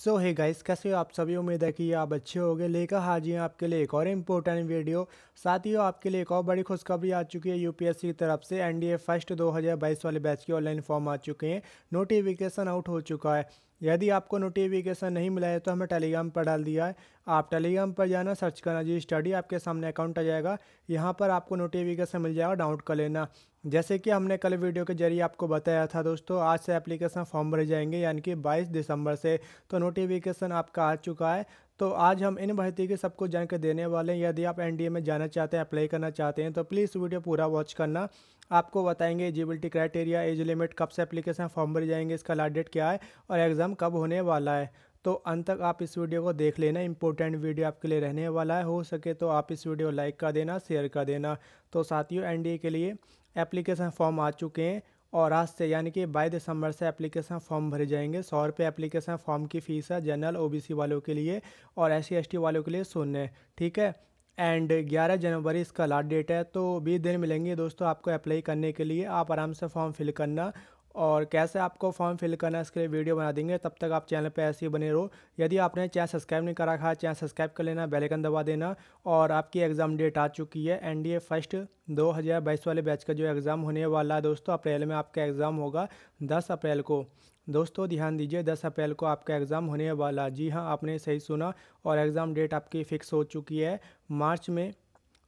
सो है गाइस कैसे हो आप सभी? उम्मीद है कि आप अच्छे होंगे। लेकर हाजिर हैं आपके लिए एक और इम्पोर्टेंट वीडियो साथ ही आपके लिए एक और बड़ी खुशखबरी आ चुकी है यूपीएससी की तरफ़ से। एनडीए फ़र्स्ट 2022 वाले बैच के ऑनलाइन फॉर्म आ चुके हैं। नोटिफिकेशन आउट हो चुका है। यदि आपको नोटिफिकेशन नहीं मिला है तो हमें टेलीग्राम पर डाल दिया है। आप टेलीग्राम पर जाना सर्च करना जी। स्टडी आपके सामने अकाउंट आ जाएगा। यहाँ पर आपको नोटिफिकेशन मिल जाएगा। डाउनलोड कर लेना। जैसे कि हमने कल वीडियो के ज़रिए आपको बताया था दोस्तों, आज से एप्लीकेशन फॉर्म भरे जाएँगे, यानी कि 22 दिसंबर से तो नोटिफिकेशन आपका आ चुका है। तो आज हम इन भर्ती के सबको जानकारी देने वाले हैं। यदि आप एनडीए में जाना चाहते हैं, अप्लाई करना चाहते हैं तो प्लीज़ वीडियो पूरा वॉच करना। आपको बताएँगे एजिबिलिटी क्राइटेरिया, एज लिमिट, कब से एप्लीकेशन फॉर्म भरे जाएँगे, इसका लास्ट डेट क्या है और एग्ज़ाम कब होने वाला है। तो अंत तक आप इस वीडियो को देख लेना इंपॉर्टेंट वीडियो आपके लिए रहने वाला है। हो सके तो आप इस वीडियो लाइक कर देना, शेयर कर देना। तो साथियों, एनडीए के लिए एप्लीकेशन फॉर्म आ चुके हैं और आज से यानी कि बाई दिसंबर से एप्लीकेशन फॉर्म भरे जाएँगे। सौ रुपये एप्लीकेशन फॉर्म की फ़ीस है जनरल ओबीसी वालों के लिए और एस सी वालों के लिए शून्य, ठीक है? एंड 11 जनवरी इसका लास्ट डेट है तो बीस दिन मिलेंगे दोस्तों आपको अप्लाई करने के लिए। आप आराम से फॉर्म फिल करना और कैसे आपको फॉर्म फिल करना है, इसके लिए वीडियो बना देंगे। तब तक आप चैनल पर ऐसे ही बने रहो। यदि आपने चैनल सब्सक्राइब नहीं करा रखा चैनल सब्सक्राइब कर लेना बेलैकन दबा देना और आपकी एग्ज़ाम डेट आ चुकी है एन डी ए फ़र्स्ट दो हज़ार बाईस वाले बैच का जो एग्ज़ाम होने वाला है दोस्तों, अप्रैल में आपका एग्ज़ाम होगा, दस अप्रैल को। दोस्तों, ध्यान दीजिए, दस अप्रैल को आपका एग्ज़ाम होने वाला जी हाँ आपने सही सुना और एग्ज़ाम डेट आपकी फ़िक्स हो चुकी है। मार्च में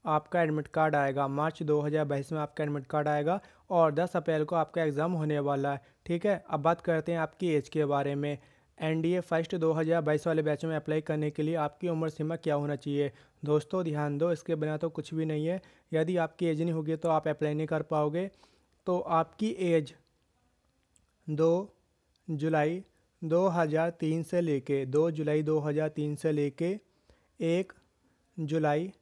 आपका एडमिट कार्ड आएगा। मार्च 2022 में आपका एडमिट कार्ड आएगा और 10 अप्रैल को आपका एग्ज़ाम होने वाला है। ठीक है? अब बात करते हैं आपकी एज के बारे में। एन डी ए फ़र्स्ट दो हज़ार बाईस वाले बैच में अप्लाई करने के लिए आपकी उम्र सीमा क्या होना चाहिए? दोस्तों, ध्यान दो, इसके बिना तो कुछ भी नहीं है। यदि आपकी एज नहीं होगी तो आप अप्लाई नहीं कर पाओगे। तो आपकी एज दो जुलाई 2003 से लेके 2 जुलाई 2003 से लेके एक जुलाई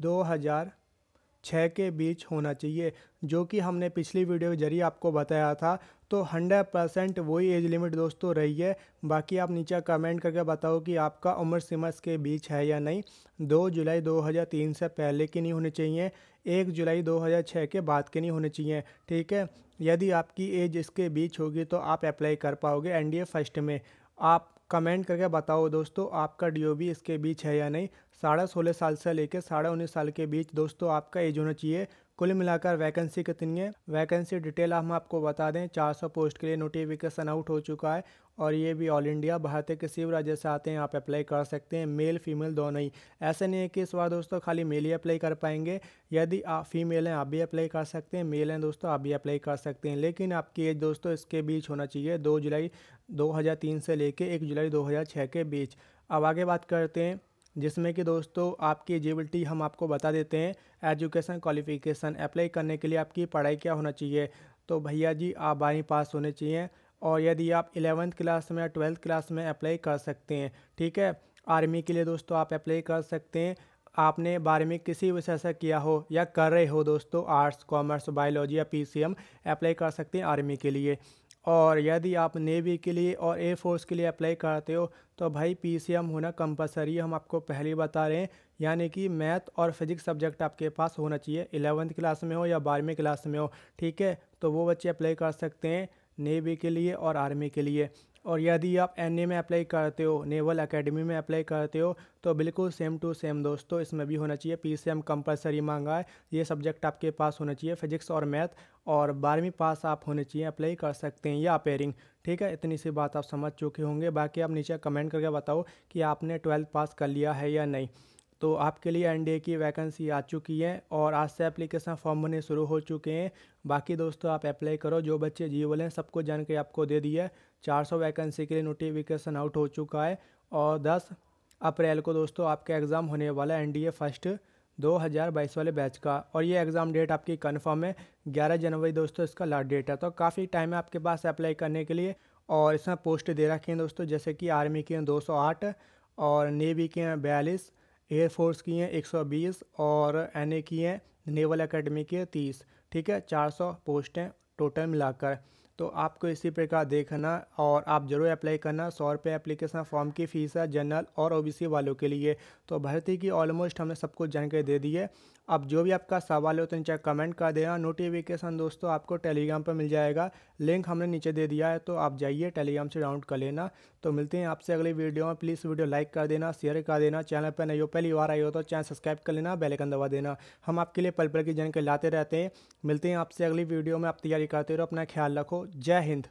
2006 के बीच होना चाहिए, जो कि हमने पिछली वीडियो के ज़रिए आपको बताया था। तो 100 परसेंट वही एज लिमिट दोस्तों रही है। बाकी आप नीचे कमेंट करके बताओ कि आपका उम्र सीमा के बीच है या नहीं। 2 जुलाई 2003 से पहले की नहीं होनी चाहिए, एक जुलाई 2006 के बाद के नहीं होने चाहिए, ठीक है? यदि आपकी एज इसके बीच होगी तो आप अप्लाई कर पाओगे एनडीए फ़र्स्ट में। आप कमेंट करके बताओ दोस्तों, आपका DOB इसके बीच है या नहीं। साढ़े सोलह साल से लेकर साढ़े उन्नीस साल के बीच, दोस्तों, आपका एज होना चाहिए। कुल मिलाकर वैकेंसी कितनी है? वैकेंसी डिटेल हम आपको बता दें 400 पोस्ट के लिए नोटिफिकेशन आउट हो चुका है और ये भी ऑल इंडिया भारतीय किसी भी राज्य से आते हैं, आप अप्लाई कर सकते हैं, मेल, फीमेल दोनों ही। ऐसा नहीं है कि इस बार, दोस्तों, खाली मेल ही अप्लाई कर पाएँगे। यदि आप फीमेल हैं, आप भी अप्लाई कर सकते हैं, मेल हैं, दोस्तों, आप भी अप्लाई कर सकते हैं। लेकिन आपकी एज, दोस्तों, इसके बीच होना चाहिए, दो जुलाई दो हज़ार तीन से लेकर एक जुलाई दो हज़ार छः के बीच। अब आगे बात करते हैं जिसमें कि दोस्तों, आपकी एजिबिलिटी हम आपको बता देते हैं, एजुकेशन, क्वालिफिकेशन, अप्लाई करने के लिए आपकी पढ़ाई क्या होना चाहिए। तो भैया जी, आप बारहवीं पास होने चाहिए और यदि आप इलेवंथ क्लास में या ट्वेल्थ क्लास में अप्लाई कर सकते हैं, ठीक है? आर्मी के लिए दोस्तों आप अप्लाई कर सकते हैं आपने बारहवीं किसी विषय से किया हो या कर रहे हो दोस्तों, आर्ट्स, कॉमर्स, बायोलॉजी या पीसीएम, अप्लाई कर सकते हैं आर्मी के लिए। और यदि आप नेवी के लिए और एयरफोर्स के लिए अप्लाई करते हो तो भाई पीसीएम होना कंपलसरी हम आपको पहले बता रहे हैं, यानी कि मैथ और फिजिक्स सब्जेक्ट आपके पास होना चाहिए। इलेवंथ क्लास में हो या बारहवीं क्लास में हो, ठीक है? तो वो बच्चे अप्लाई कर सकते हैं नेवी के लिए और आर्मी के लिए। और यदि आप एन में अप्लाई करते हो नेवल एकेडमी में अप्लाई करते हो तो बिल्कुल सेम टू सेम दोस्तों, इसमें भी होना चाहिए। पी सी एम कंपलसरी मांगा है। ये सब्जेक्ट आपके पास होना चाहिए फिजिक्स और मैथ और बारहवीं पास आप होने चाहिए अप्लाई कर सकते हैं या पेयरिंग ठीक है? इतनी सी बात आप समझ चुके होंगे। बाकी आप नीचे कमेंट करके बताओ कि आपने ट्वेल्थ पास कर लिया है या नहीं। तो आपके लिए एनडीए की वैकेंसी आ चुकी है और आज से एप्लीकेशन फॉर्म भरने शुरू हो चुके हैं। बाकी दोस्तों, आप अप्लाई करो। जो बच्चे जी बोले हैं, सबको जानकारी आपको दे दी है। 400 वैकेंसी के लिए नोटिफिकेशन आउट हो चुका है और 10 अप्रैल को दोस्तों आपका एग्ज़ाम होने वाला है एनडीए फ़र्स्ट 2022 वाले बैच का। और ये एग्ज़ाम डेट आपकी कन्फर्म है। ग्यारह जनवरी दोस्तों इसका लास्ट डेट है। तो काफ़ी टाइम है आपके पास अप्लाई करने के लिए और इसमें पोस्ट दे रखे हैं दोस्तों, जैसे कि आर्मी के हैं दो सौ आठ और नेवी के हैं बयालीस। एयरफोर्स की हैं 120 और एनए की हैं नेवल एकेडमी की है तीस। ठीक है? 400 हैं टोटल मिलाकर। तो आपको इसी प्रकार देखना और आप ज़रूर अप्लाई करना। सौ रुपये एप्लीकेशन फॉर्म की फ़ीस है जनरल और ओबीसी वालों के लिए। तो भर्ती की ऑलमोस्ट हमने सब कुछ जानकारी दे दी है। अब जो भी आपका सवाल हो तो नीचे कमेंट कर देना नोटिफिकेशन दोस्तों आपको टेलीग्राम पर मिल जाएगा। लिंक हमने नीचे दे दिया है तो आप जाइए टेलीग्राम से डाउनलोड कर लेना। तो मिलते हैं आपसे अगली वीडियो में। प्लीज़ वीडियो लाइक कर देना शेयर कर देना। चैनल पर नहीं हो, पहली बार आई हो तो चैनल सब्सक्राइब कर लेना बेलैकन दबा देना। हम आपके लिए पल पल की जानकारी लाते रहते हैं। मिलते हैं आपसे अगली वीडियो में। आप तैयारी करते रहो, अपना ख्याल रखो। जय हिंद।